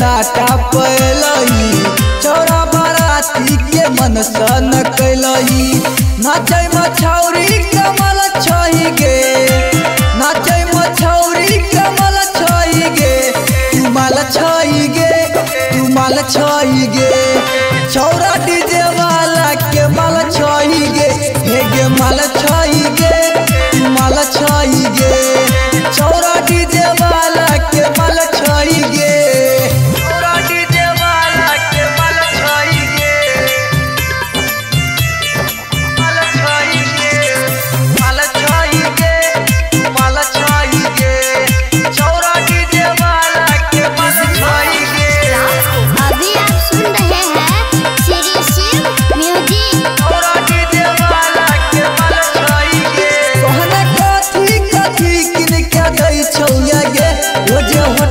साटा पैलई चौरा बाराती के मन सन